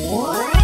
Música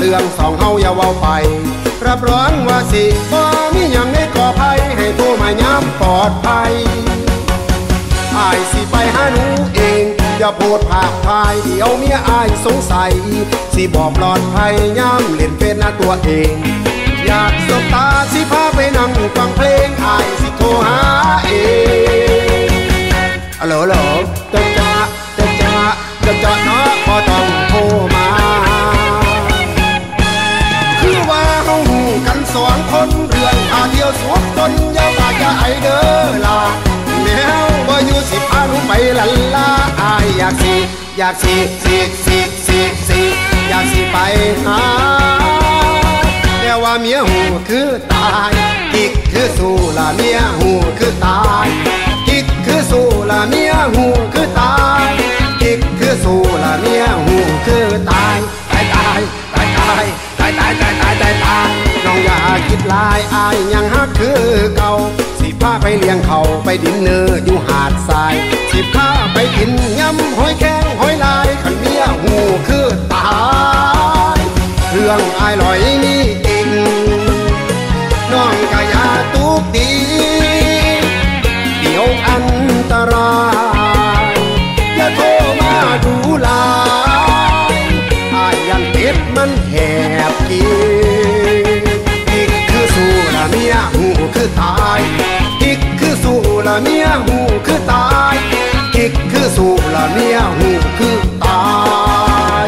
เรื่องสองเฮาอย่าเว้าไป รับรองว่าสิบ่มีหยังในก่อภัยให้โทรมาย้ำปลอดภัยอายสิไปหาหนูเอง อย่าโพดภาพพาย เดี๋ยวเมียอายสงสัย สิบอกปลอดภัยย่ำเล่นเฟซหน้าตัวเอง อยากสบตาสิพาไปนั่งฟังเพลงอายสิโทรหาเองฮัลโหลฮัลโหลจะจะจะจะจะจะนาะพอ เด้อล่ะแนวว่อยู่สิพาหนูไปลันลาอายอยากสิอยากสิสิสิสิสิอยากสิไปหาแต่ว่าเมียหูคือตายกิกคือสู้ละเมียหูคือตายกิกคือสู้ละเมียหูคือตายกิกคือสู้ละเมียหูคือตายตายตายตายตายตายตายตายตายตายตายน้องอย่าคิดลายอายยังฮักคือเก่า พาไปเลี้ยงเขาไปดินเนอร์อยู่หาดทราย สิพาไปกินยำหอยแครงหอยลายขันเมียหูคือตายเรื่องอายลอยนี่เองน้องกะยาตุกตีเดี๋ยวอันตรายอย่าโทรมาดูลายอายยันเป็ดมันแห ละเมียหูคือตายอีกคือสู้ละเมียหูคือตาย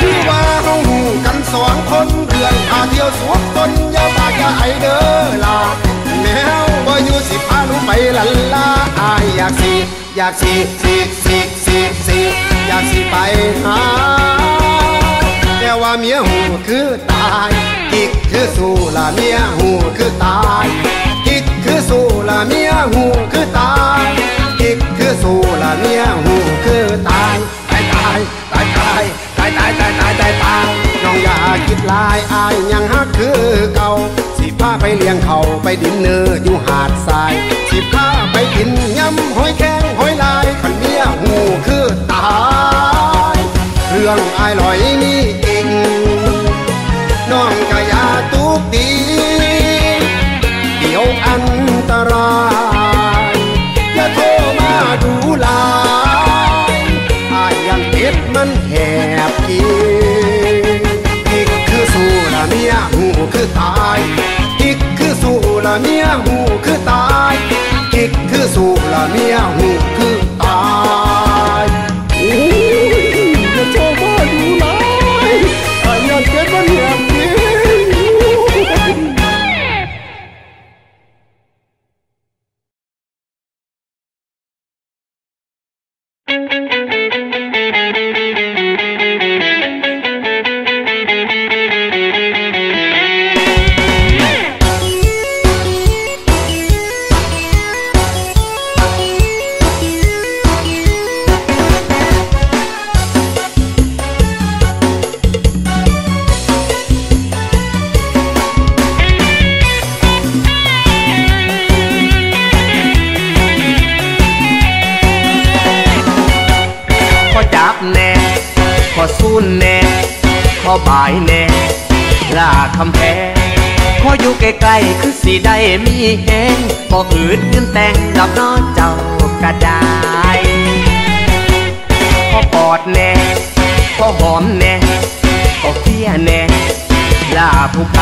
คือว่าเฮาหูกันสองคนเรื่องพาเที่ยวสวมตนอย่าบากอย่าไอเด้อล่ะแนวว่อยู่สิพาหนูไปลันลาายอยากสิอยากสิสิสิสิสิอยากสิไปหาแต่ว่าเมียหูคือตายกิกคือสู้ละเมียหูคือตายกิกคือสู้ละเมียหูคือตายกิกคือสู้ละเมียหูคือตายตายตายตายตายตายตายตายตายตายน้องอย่าคิดลายอายยังฮักคือเก่าาไปเลี้ยงเขาไปดินเนอร์อยู่หาดทราย สิพาไปกินยำหอยแครงหอยลายขันเมียหูคือตายเรื่องอายลอยนี่เองน้องกะยาตุกตีเดี๋ยวอันตรายอย่าโทรมาดูลายอายยันเป็ดมันแหบกินอีกคือสู้ละเมียหูคือตาย ละเมียหูคือตายกิกคือสู้ละเมียหูคือ บายแน่ลาคำแพงขออยู่ใกล้ๆคือสีได้มีแหงบ่อืดเงินแต่งดอกน้อเจ้ากระจายขอกอดแน่ขอหอมแน่ขอเพียแน่ลาผู้ไป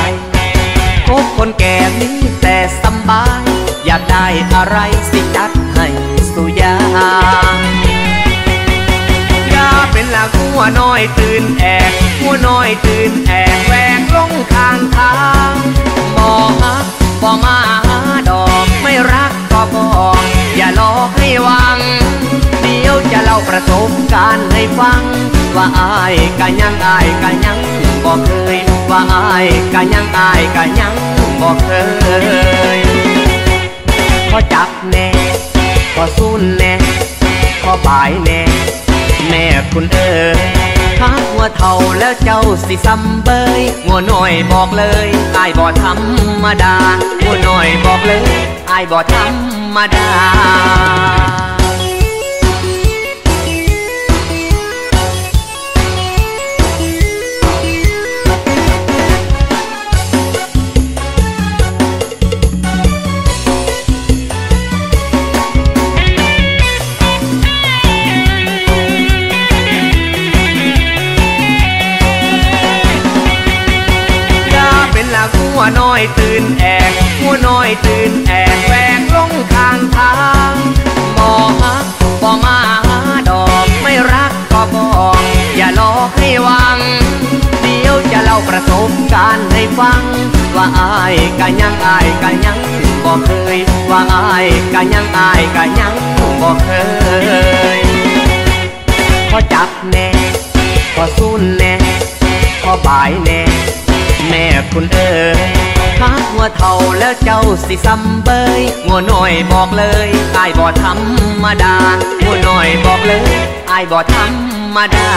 คบคนแก่มีแต่สบาย อยากได้อะไรสิจัดให้สุยาง ละหัวน้อยตื่นแอกหัวน้อยตื่นแอกแหวกลงข้างทางบ่ฮักบ่มาหาดอกไม่รักก็บอกอย่ารอให้วัง เดี๋ยวจะเล่าประสบการณ์ให้ฟัง ว่าอายกะยังอายกะยังบอกเคย ว่าอายกะยังอายกะยังบอกเคยขอจับแน่ขอซุ่นแน่ขอบายแน่ แม่คุณเอ๋ยข้าหัวเท่าแล้วเจ้าสิซ้ำเบยหัวหน่อยบอกเลยอายบ่ธรรมดาหัวหน่อยบอกเลยอายบ่ธรรมดาอย่า หัวน้อยตื่นแอกหัวน้อยตื่นแอกแหวกลงข้างทางบ่ฮักบ่มาหาดอกไม่รักก็บอกอย่ารอให้หวัง เดี๋ยวจะเล่าประสบการณ์ให้ฟัง ว่าอายกะยังอายกะยังบอกเคย ว่าอายกะยังอายกะยังบอกเคยขอจับแน่ขอซุ่นแน่ขอบายแน่ แม่คุณเอ๋ยข้าหัวเท่าแล้วเจ้าสิซ้ำเบยงัวหน่อยบอกเลยอายบ่ธรรมดางัวหน่อยบอกเลยอายบ่ธรรมดา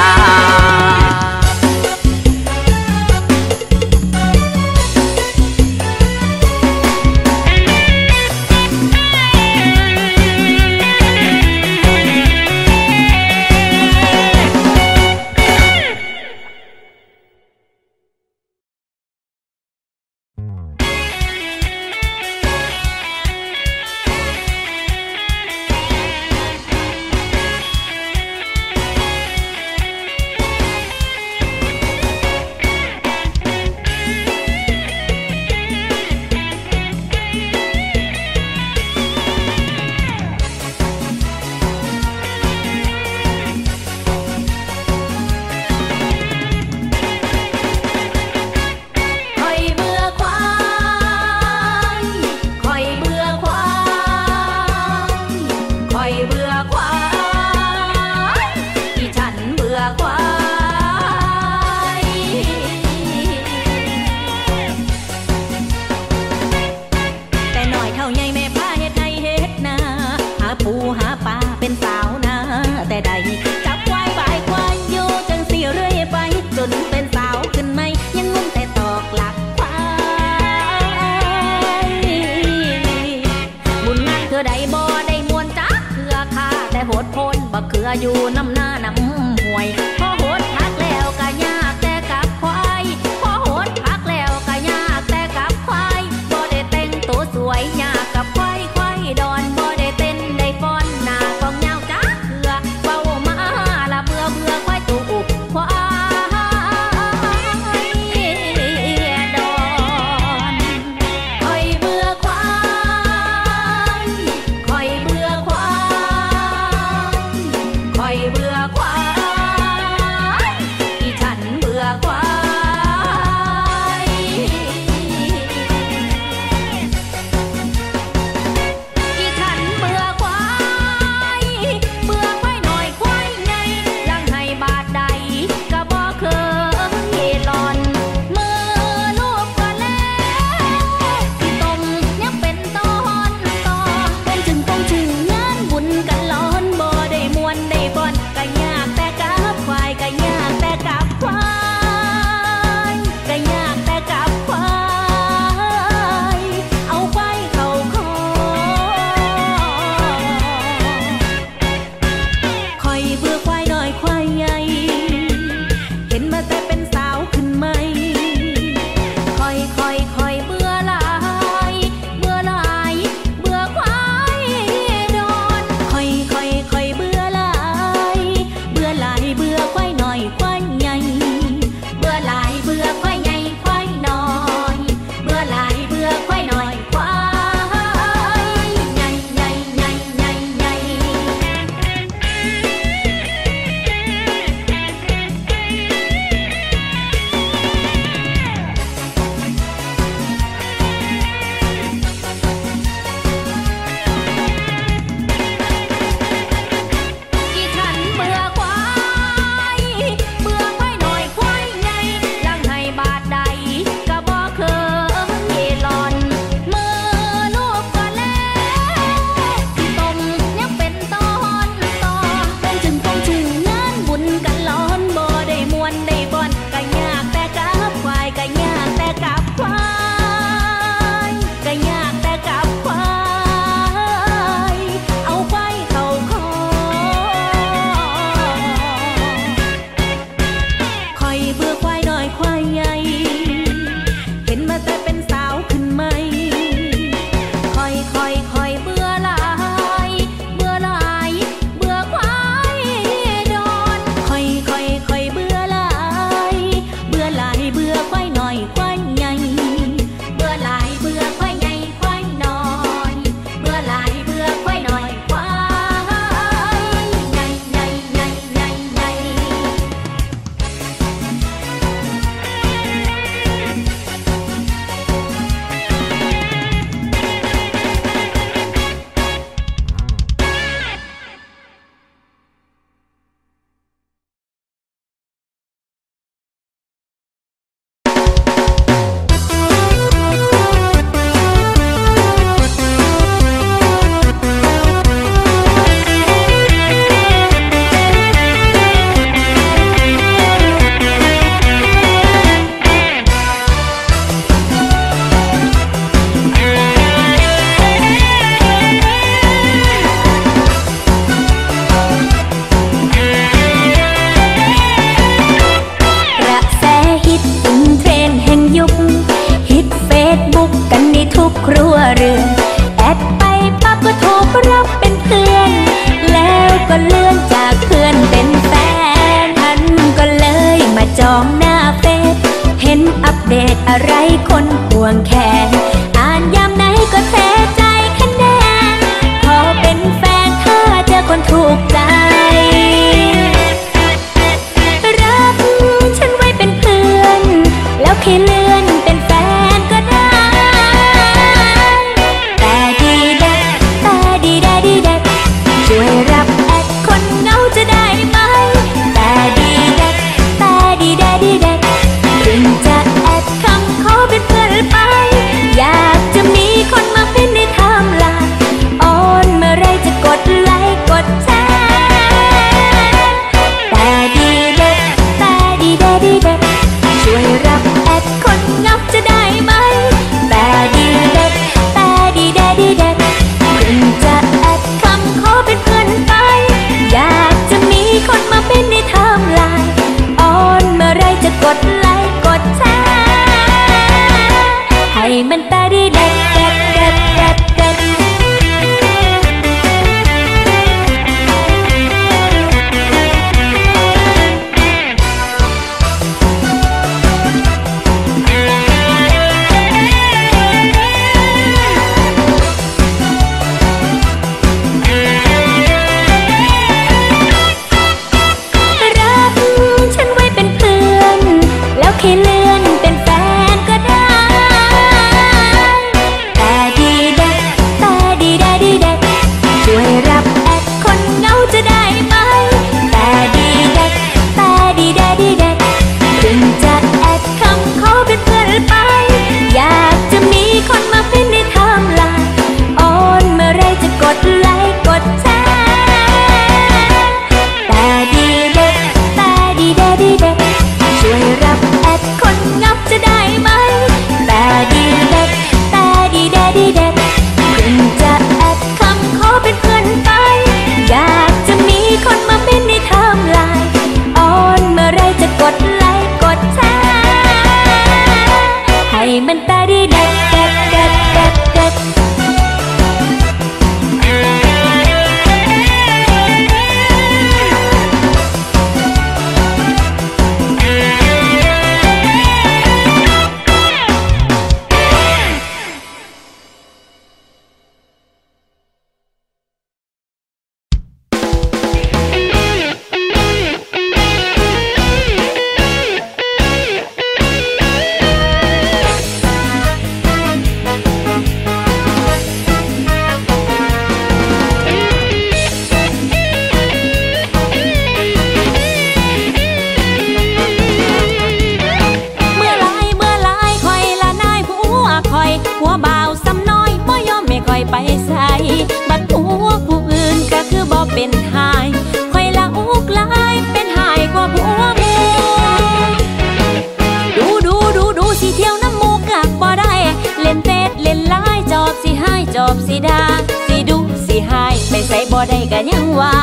ดา สิดูสิหาย ไปใส่บ่ได้ก็ยังว่า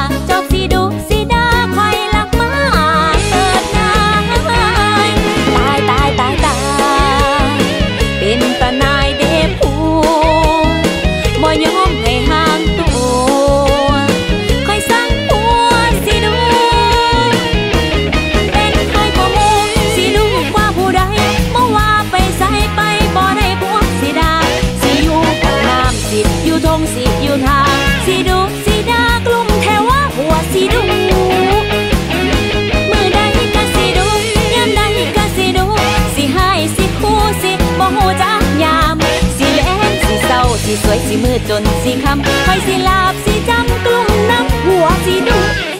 มืดจนสีคำคอยสีลาบสีจำกลุ่มน้ำหัวสีดุ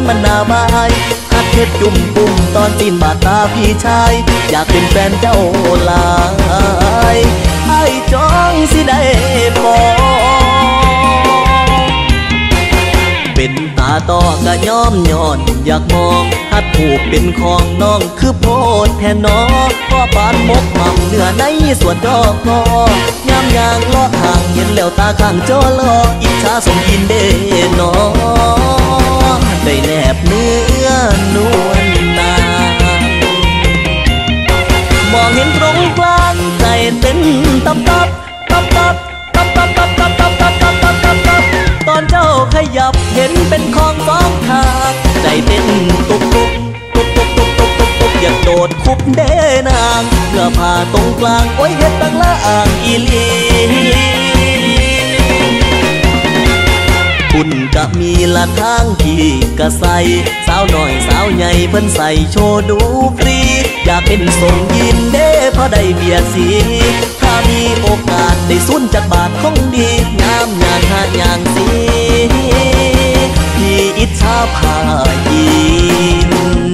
นพันูนมันนาบายคัดเพชรจุ่มปุ่มตอนตีนบาดตาพี่ชาย อยากเป็นแฟนเจ้าลายไอ้จ้องสิได้พอเป็นตาต่อกะย้อมย้อน อยากมองฮัดผูกเป็นของน้องคือโพดแทนน้องพ่อปานมกหม่ำเนื้อในส่วนดอกงอยามยางลอดห่างเห็นแล้วตาข้างจอลออิจฉาสมยินเด้นอง ได้แนบเนื้อนวลนามองเห็นตรงกลางใจเต้นตับตับตับตับตับตับตับตับตับตับตับตับตับตับตอนเจ้าขยับเห็นเป็นของสองทางใจเต้นตุกตุกตุกตุกตุกตุกตุกตุกอยากโดดคุบเด้นางเพื่อผ่าตรงกลางโอ้ยเฮ็ดตั้งละอ่างอีลี คุณกะมีละทางที่กะใส่สาวหน่อยสาวใหญ่เพิ่นใส่โชว์ดูฟรี อยากเป็นทรงยินเด้เพราะได้เบียร์สี ถ้ามีโอกาสได้สุนจากบาทของดีงามงานหาอย่างสีพี่อิจฉาพายิน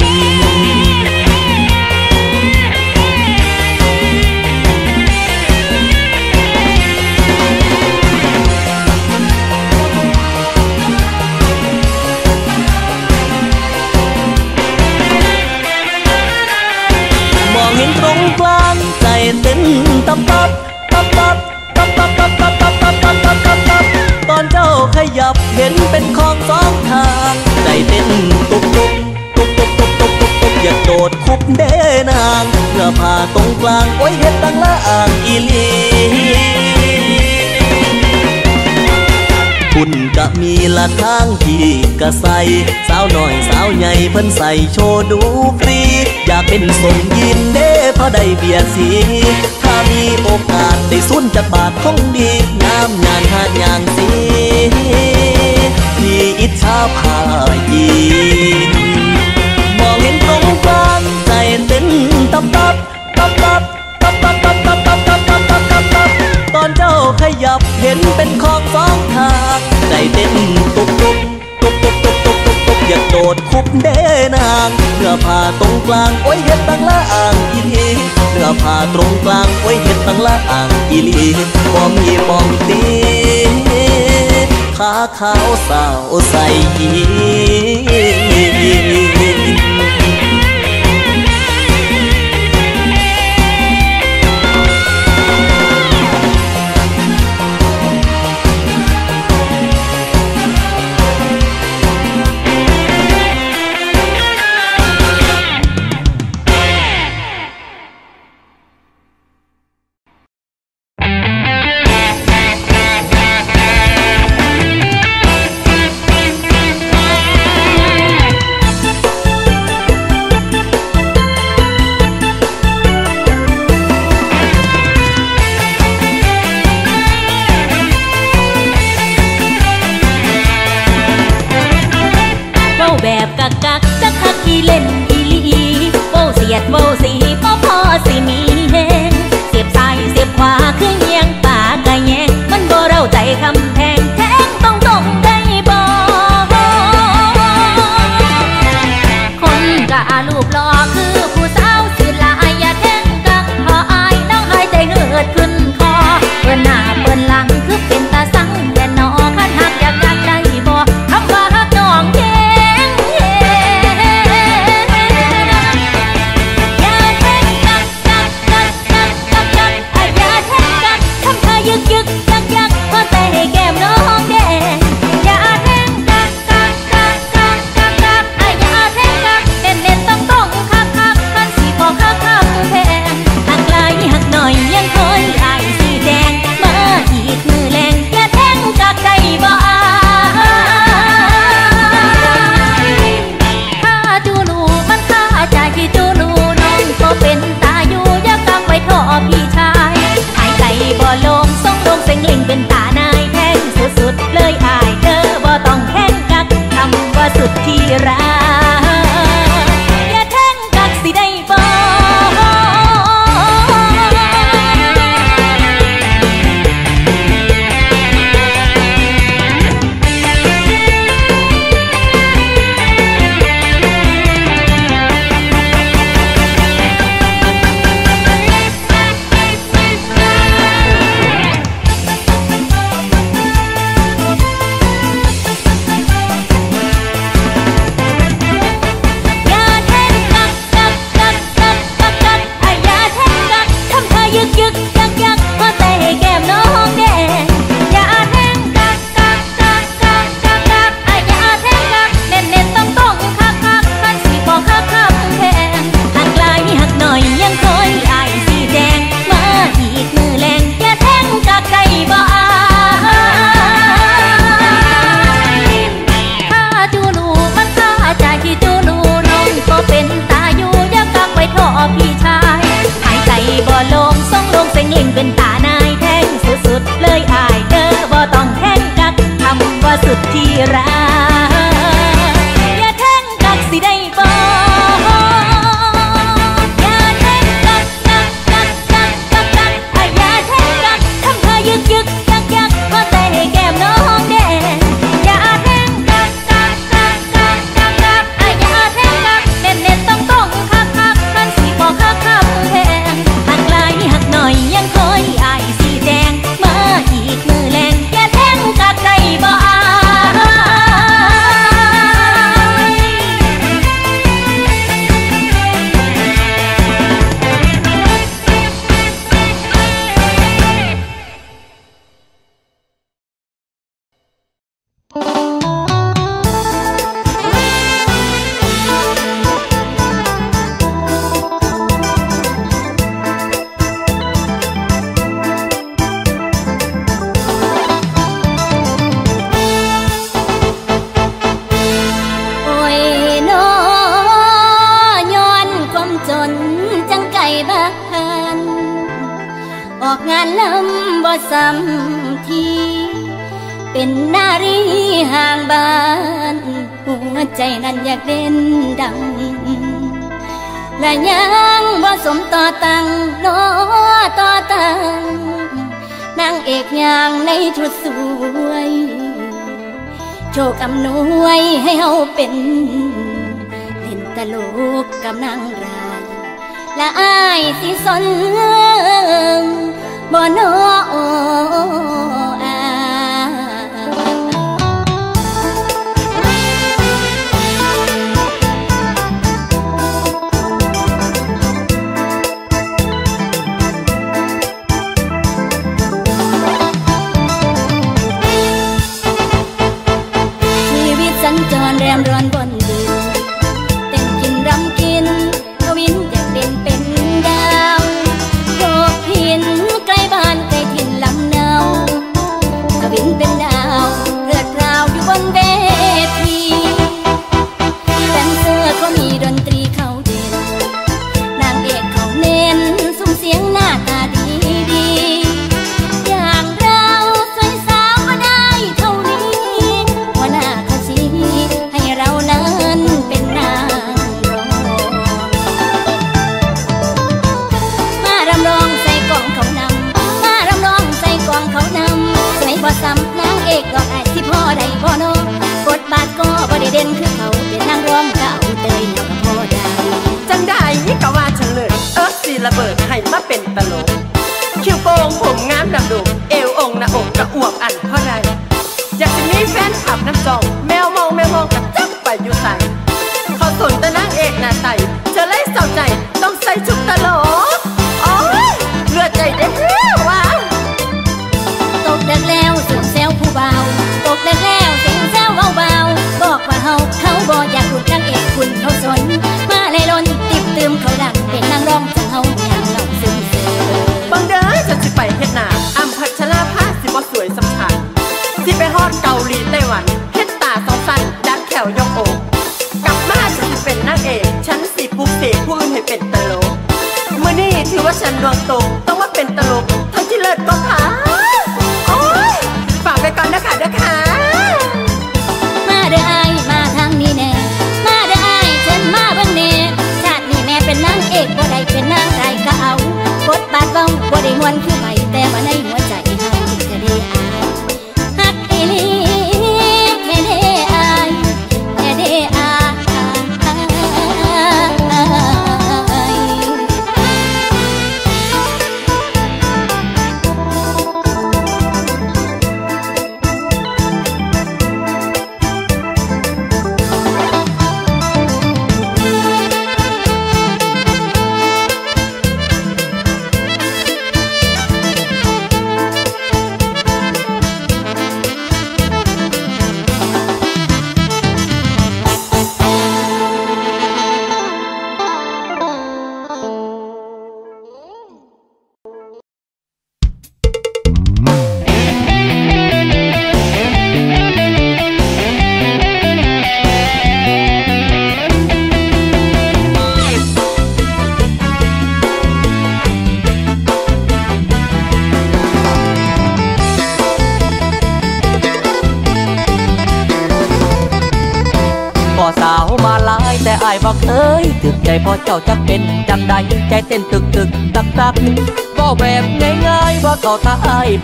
ตับตับตับตับตับตับตับตับตับตับตับตับตับตับตอนเจ้าขยับเห็นเป็นของสองทางใจเต้นตุบตุบตุบตุบตุบตุบตุบตุบอย่าโดดคุบเด้นางเพื่อผ่าตรงกลางโอ้ยเห็ดตั้งละอ่างอีลี มีละทางที่กะใสสาวหน่อยสาวใหญ่เพิ่นใส่โชว์ดูฟรี อยากเป็นสมยินเด้เพราะได้เบียสี ถ้ามีโอกาสได้สุนจากบาทของดีงามงานหาดอย่างสีที่อิจฉาพายินมองเห็นตรงกลางใจเต้นตับตับตับตับตับตับตับตับตับตับตับตับตับตับตอนเจ้าขยับเห็นเป็นของสองทาง เต้นตุบตุบตุบตุบตุบตุบตุบตุบอยากโดดคุบเด้นางเนื้อผ้าตรงกลางโอ้ยเห็ดตังละอ่างอีลีเนื้อผ้าตรงกลางโอ้ยเห็ดตังละอ่างอีลีบอมีบองตีขาขาวสาวใส่ยี ตลูกกำนังรายและอายสิสนบ่นอ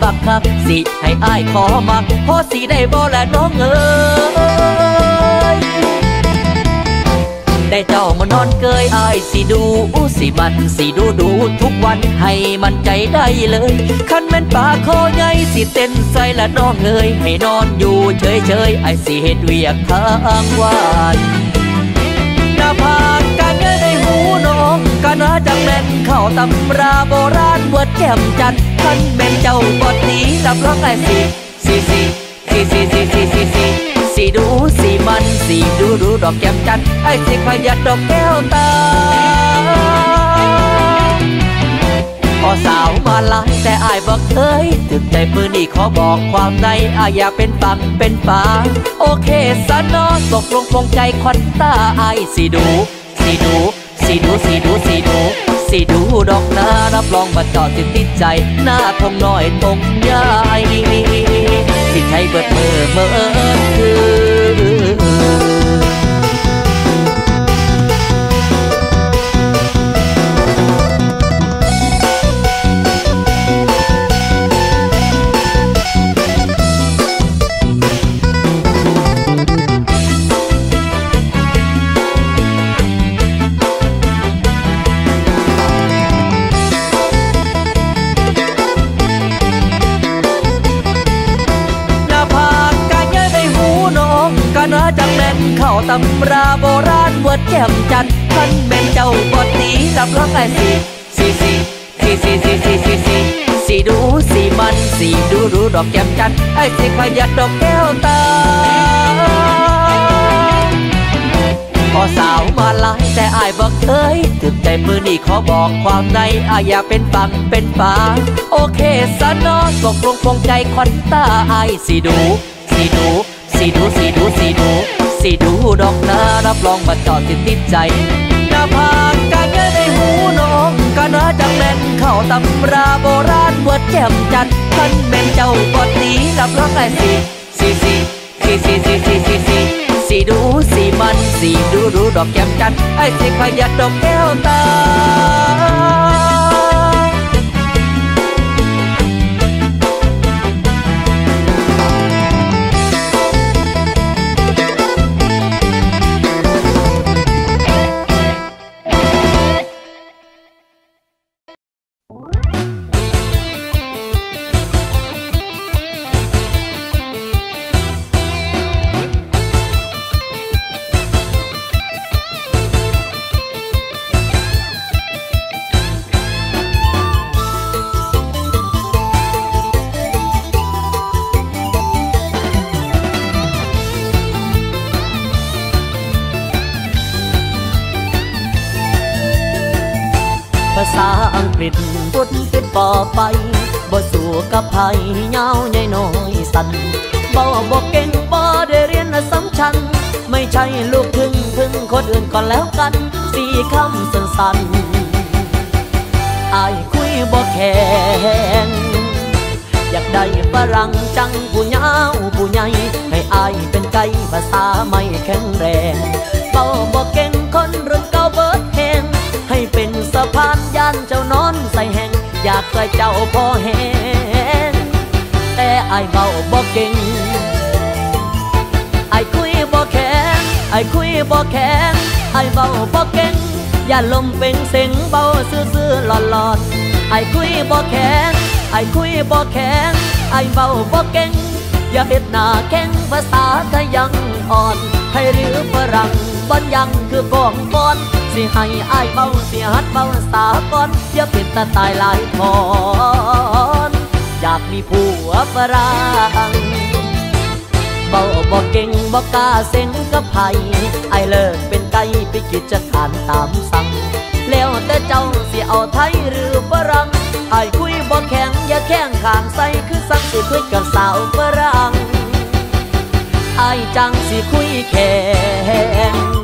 บักคักสิให้อายขอมักพอสิได้บ่และน้องเอยได้เจ้ามานอนเกยอายสิดูสิมันสิดูดูทุกวันให้มันใจได้เลยคันแม่นป่าคอใหญ่สิเต้นใส่ละน้องเอยให้นอนอยู่เฉยเฉยๆไอายสิเฮ็ดเวียกทางวันหน้าผากกันได้หูน้องก็น่าจังแม่นเข้าตำราโบราณเวิร์ดแก้มจันทร์ คันแม่นเจ้าบดนี้รับรองไอายสิสิสิสิสิสิสิสิสิสิดูสิมันสิดูดูดอกแก้มจันไอ้สิขยัดดอกแก้วตาพอสาวมาหลายแต่อายบอกเคยถึงใจมือนี่ขอบอกความในอายอยากเป็นปังเป็นฟ้าโอเคสะนอตกลงปงใจควันตาอายสิดูสิดูสิดูสิดูสิดู สิดูดอกนารับรองมาจอดติดติดใจ หน้าทงน้อยทงใหญ่สิใช้เบิดมือเมื่อคือ ตำราโบราณเวิร์ดแก้มจันท่านเป็นเจ้าบทตีรับรองไอ้สิสิสิสิสิสิสิสิสิสิดูสิมันสิดูดูดอกแก้มจันไอ้สิขยัดดอกแก้วตาพอสาวมาหลายแต่อายบอกเคยถึงใจมือนี่ขอบอกความในอายอยากเป็นปังเป็นฟ้าโอเคสะนอตกลงปลงใจควันตาอายสิดูสิดูสิดูสิดูสิดู สิดูดอกนารับรองมาจอดติดติดใจหน้าผากกะเงยในหูน้องกะน่าจังแม่นเข้าตำราโบราณเวิร์ดแจ่มจันทร์ท่านแม่นเจ้าบทนี้รับรองไอ้สิสิสิสิสิสิสิสิสิสิดูสิมันสิดูดูดอกแก้มจันไอ้สิขยัดดอกแก้วตา นอื่นก่อนแล้วกันสี่คำสั้นๆอายคุยบ่แข็งอยากได้ฝรั่งจังผู้ยาวผู้ใหญ่ให้อายเป็นไก่ภาษาไม่แข็งแรงเบาบ่เก่งคนรุ่นเก่าเบิดแหงให้เป็นสะพานย่านเจ้านอนใส่แหงอยากใส่เจ้าพอแหงแต่อายเบาบ่เก่งไอ้คุยบ่แข็ง ไอ้คุยบ่แข็งไอ้เบาบ่เก่งอย่าลมเป็นเสียงเบาซื่อๆหลอดๆไอ้คุยบ่แข็งไอ้คุยบ่แข็งไอ้เบาบ่เก่งอย่าเฮ็ดหน้าแข็งภาษาไทยยังอ่อนให้หรือฝรั่งบอนยังคือกองบอนสิให้อายเบาเสียหัดเบาสาก่อนอย่าเป็นตาตายหลายทอนอยากมีผัวฝรั่ง เบาบอกเก่งบอกกล้าเซ็งกับไผไอเลิกเป็นไก่ไปกิจการตามสั่ง แล้วแต่เจ้าสิเอาไทยหรือฝรั่งไอคุยบอกแข็งอย่าแข้งขางใส่คือสั่งสิคุยกับสาวฝรั่งไอจังสิคุยแข็ง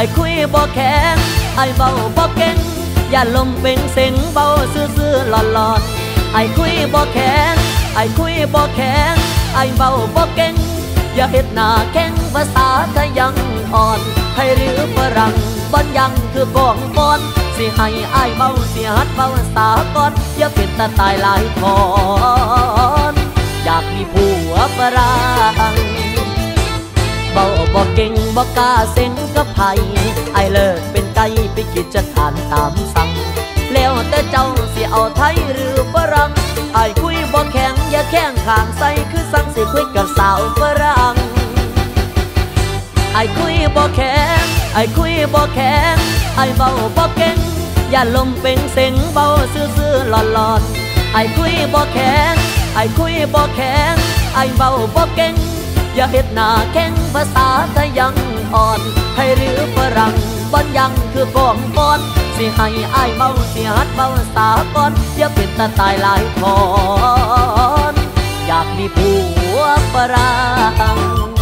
อ้คุยบ่แข็งไอ้เบาบ่เก่งอย่าลมเป็นเสียงเบาซื่อๆหลอดๆไอ้คุยบ่แข็งไอ้คุยบ่แข็งไอ้เบาบ่เก่งอย่าเฮ็ดหน้าแข็งภาษาไทยยังอ่อนให้หรือฝรั่งบอนยังคือกองบอนสิให้อายเบาเสียหัดเบาสาก่อนอย่าเป็นตาตายหลายทอนอยากมีผัวฝรั่ง เบาบอกเก่งบอกกล้าเซ็งกับไผไอเลิกเป็นไก่ไปกิจการตามสั่ง แล้วแต่เจ้าสิเอาไทยหรือฝรั่งไอคุยบอกแข็งอย่าแข้งขางใส่คือสั่งสิคุยกับสาวฝรั่งไอคุยบอกแข็งไอคุยบอกแข็งไอเบาบอกเก่งอย่าลมเป็นเสียงเบาซื่อๆหลอดๆไอคุยบอกแข็งไอคุยบอกแข็งไอเบาบอกเก่ง อย่าเฮ็ดหน้าแข็งภาษาไทยยังอ่อนให้หรือฝรั่งบอนยังคือกองบอนสิให้อายเมาสิหัดเมาสาก่อนอย่าเป็นตาตายหลายทอนอยากมีผัวฝรั่ง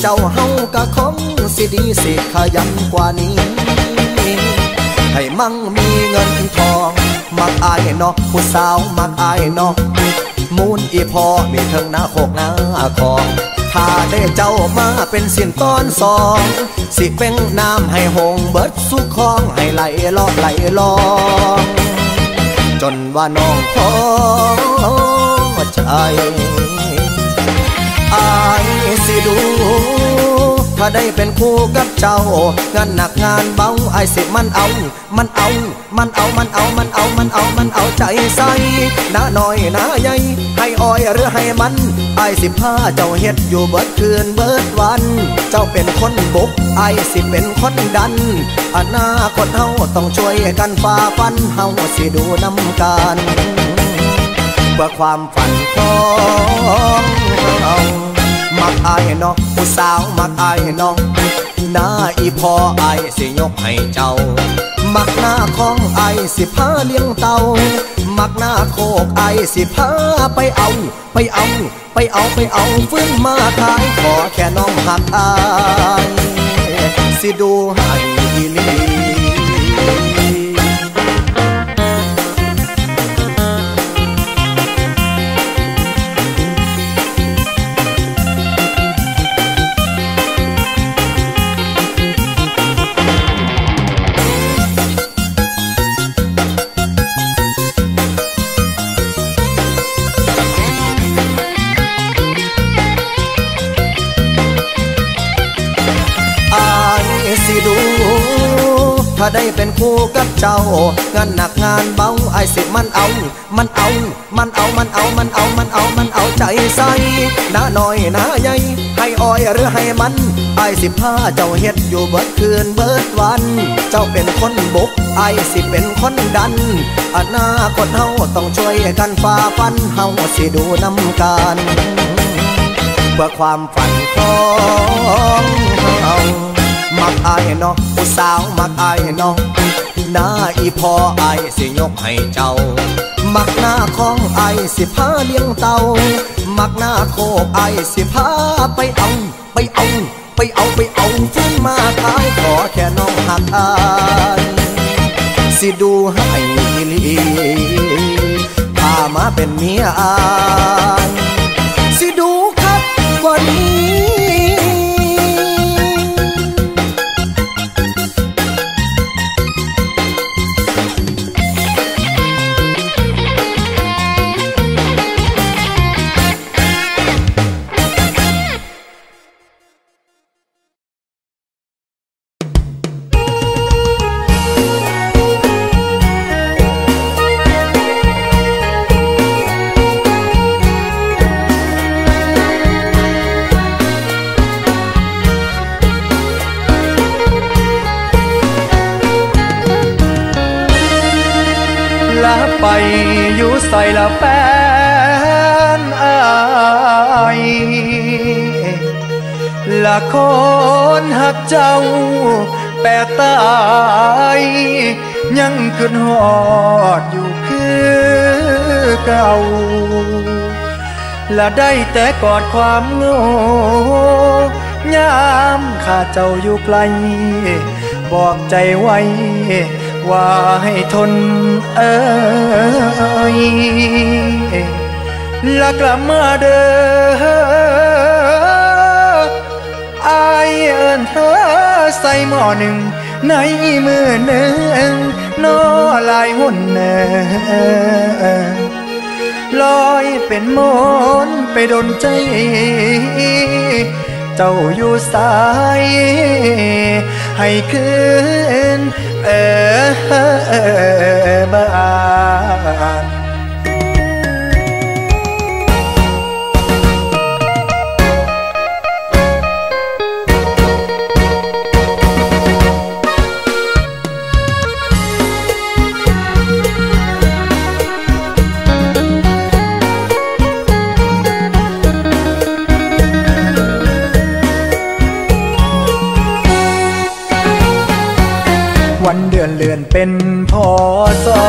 เจ้าเฮาก็คงสิดีสิขยันกว่านี้ ให้มั่งมีเงินทอง มักอายเนาะผู้สาวมักอายเนาะมูนอีพอมีเทิงหน้าโคกหน้าคอถ้าได้เจ้ามาเป็นสินตอนสอง สิเป็นน้ำให้หงเบิดสุคองให้ไหลลอไหลลองจนว่าน้องพอใจ อายสิดู ถ้าได้เป็นคู่กับเจ้า งานหนักงานเบาอายสิมันเอา มันเอา มันเอา มันเอา มันเอา มันเอา มันเอาใจใส่หน้าหน้อยหน้าใหญ่ ให้อ้อยหรือให้มันอายสิผ้าเจ้าเฮ็ดอยู่เบิดคืนเบิดวัน เจ้าเป็นคนบุกอายสิเป็นคนดันอนาคตเฮาต้องช่วยกันฝ่าฟันเฮาสิดูนำกันเพื่อความฝันของ อายเนาะผู้สาวมักอายเนาะหน้าอีพออายสิยกให้เจ้า มักหน้าของไอสิพาเลี้ยงเตามักหน้าโคกไอสิพาไปเอา ไปเอา ไปเอาไปเอาฟื้นมาขายขอแค่น้องหักอายสิดูให้อีหลี ได้เป็นคู่กับเจ้า งานหนักงานเบาไอายสิมันเอา มันเอา มันเอา มันเอา มันเอา มันเอา มันเอาใจใส่หน้าหน้อยหน้าใหญ่ ให้อ้อยหรือให้มันไอายสิผ้าเจ้าเฮ็ดอยู่เบิดคืนเบิดวัน เจ้าเป็นคนบุกไอายสิเป็นคนดันอนาคตเฮาต้องช่วยกันฝ่าฟันเฮาสิดูนำกันเพื่อความฝันของเฮา มักอายเนาะผู้สาวมักอายเนาะหน้าอีพออายสิยกให้เจ้า มักหน้าของอายสิพาเลี้ยงเตา มักหน้าโคกอายสิพาไปเอา ไปเอา ไปเอาไปเอาฟื้นมาขายขอแค่น้องหักอายสิดูให้ลีพามาเป็นเมียอาย ใส่ละแฟนอายละคนหักเจ้า แปดตายยังขึ้นหอดอยู่คือเก่าและได้แต่กอดความโง่ยามข้าเจ้าอยู่ไกล บอกใจไว้ ว่าให้ทนเอ้ยและกลับมาเด้ออายเอินเธอใส่หม้อหนึ่ง ในมือหนึ่งนอลายหุ่นเนลอยเป็นมนไปดนใจ เจ้าอยู่สาย ให้คืน เออบ้านวัน เป็นพอสอ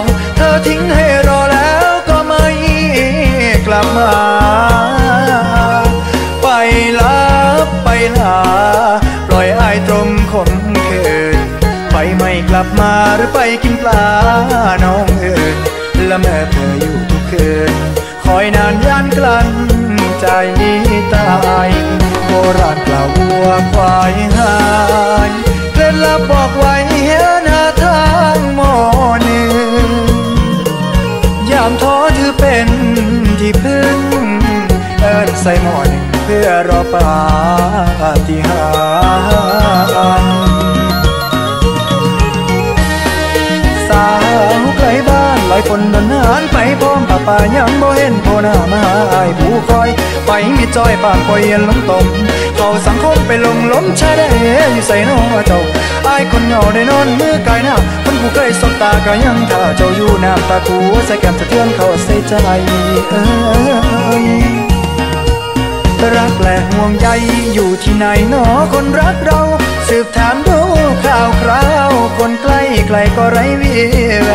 งเธอทิ้งให้รอแล้วก็ไม่กลับมา ไปลับไปลาปล่อยอายตรงขมเขืนไปไม่กลับมาหรือไปกินปลาน้องเอิญละเมอเธออยู่ทุกคืนคอยนานยานกลั้นใจตายโบราณกล่าววัวควายหายเคล็ดลับบอกไว้ พึ่งเอินใส่หมอนเพื่อรอปาฏิหารสาวไกลบ้านลอยคนเดินหานไปพร้อมป่าป่ายังบ่เห็นโพหน้ามาอายผู้คอย ไปมีจอยป่านคอยเย็นลงตม เขาสังคมไปลงล้มชายได้อยู่ใส่นอเจ้าอายคนเหงาได้นอนมือกายหน้าคนผู้เคยสบตาก็ยังท่าเจ้าอยู่น้ำตาคูใส่แก้มสะเทือนเขาใส่ใจเอ้ยรักและห่วงใยอยู่ที่ไหนหนอคนรักเรา สืบถามดูครข่าวคราว คนใกล้ไกลก็ไร้วีแว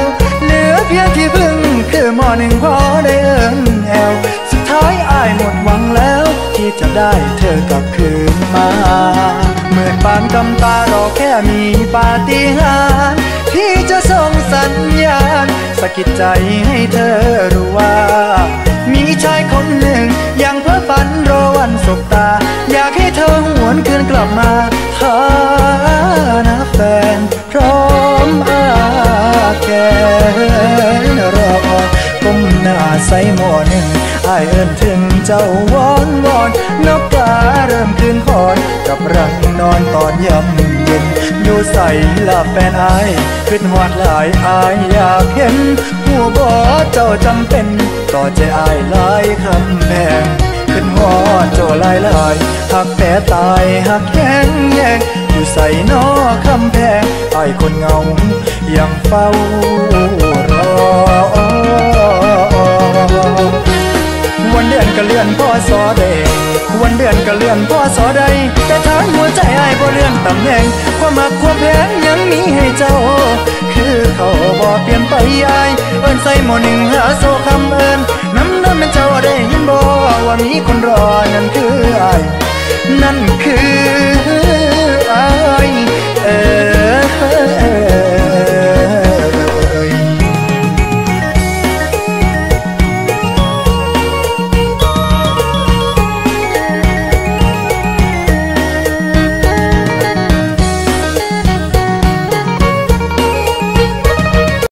วเหลือเพียงที่พึ่งคือหมอหนึ่งพอได้เอินแอวสุดท้ายอายหมดหวังแล้ว ที่จะได้เธอกลับคืนมาเมื่อปานกำตารอแค่มีปาฏิหาริย์ที่จะส่งสัญญาณสะกิดใจให้เธอรู้ว่า มีชายคนหนึ่งยังเพ้อฝันรอวันสบตา อยากให้เธอหวนคืนกลับมาหานะแฟน พร้อมอาแกนรอก้มหน้าใส่หมอหนึ่งอายเอิ้นถึงเจ้าวอ รังนอนตอนย่ำเย็น อยู่ใส่ลาแฟนอายขึ้นหอดหลายอายอยากเห็นผู้บ่เจ้าจำเป็น ต่อใจอายหลายคำแพงขึ้นหอดโจลายลายหักแผลตายหักแข้งแยงอยู่ใส่นอคำแพงไอ้คนเงายังเฝ้ารอวันเดือนก็เลื่อนพ่อสอใด วันเดือนก็เลื่อนพ่อสอใดแต่ทางหัวใจอายบ่เลื่อนตำแหน่งความมักความแพงยังมีให้เจ้า คือเขาบ่เปลี่ยนไปอายเอิ้นใส่หมอหนึ่งหาโซคำเอิ้นน้ำน้ำมันเจ้าได้ยินบ่ว่ามีคนรอนั่นคือไอานั่นคืออาเออ